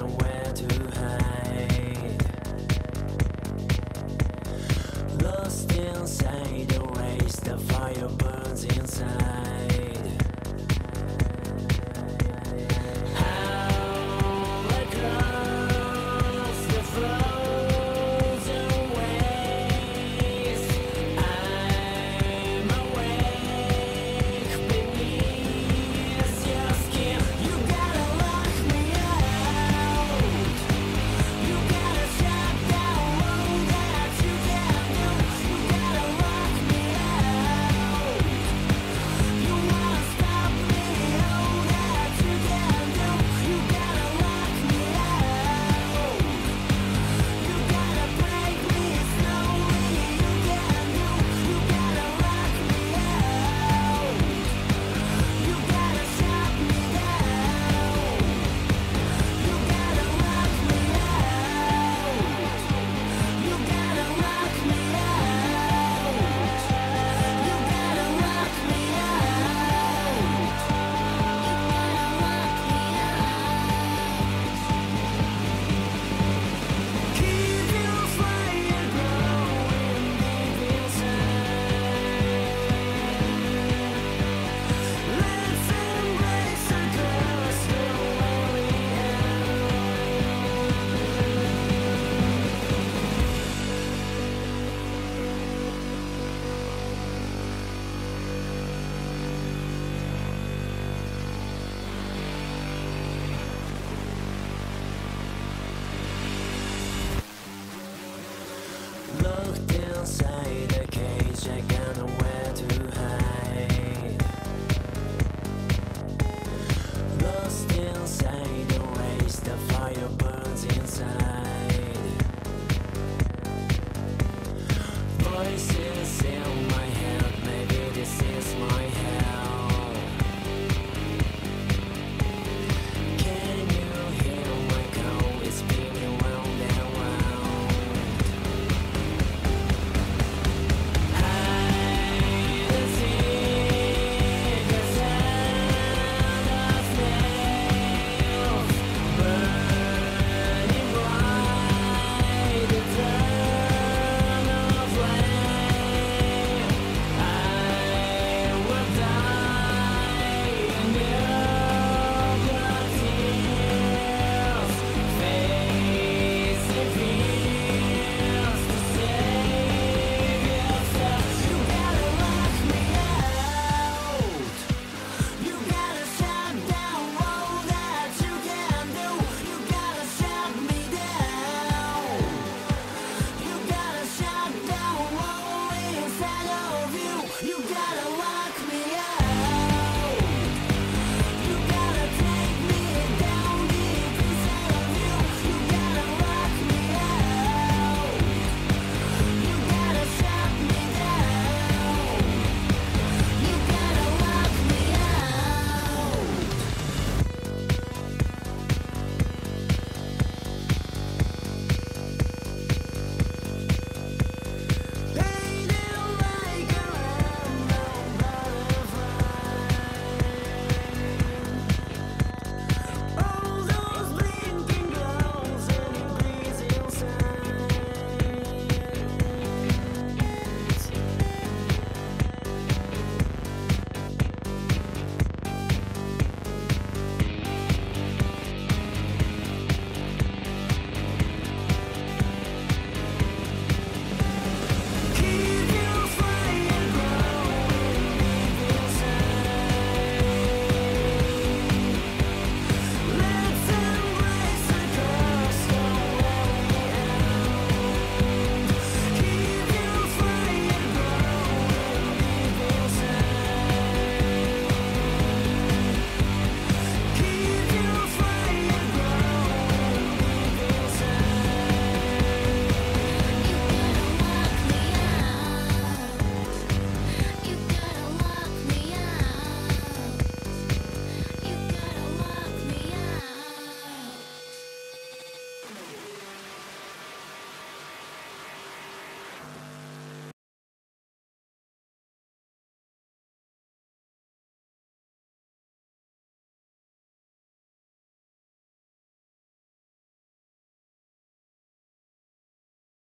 where to hide. Lost inside the the fire burns inside.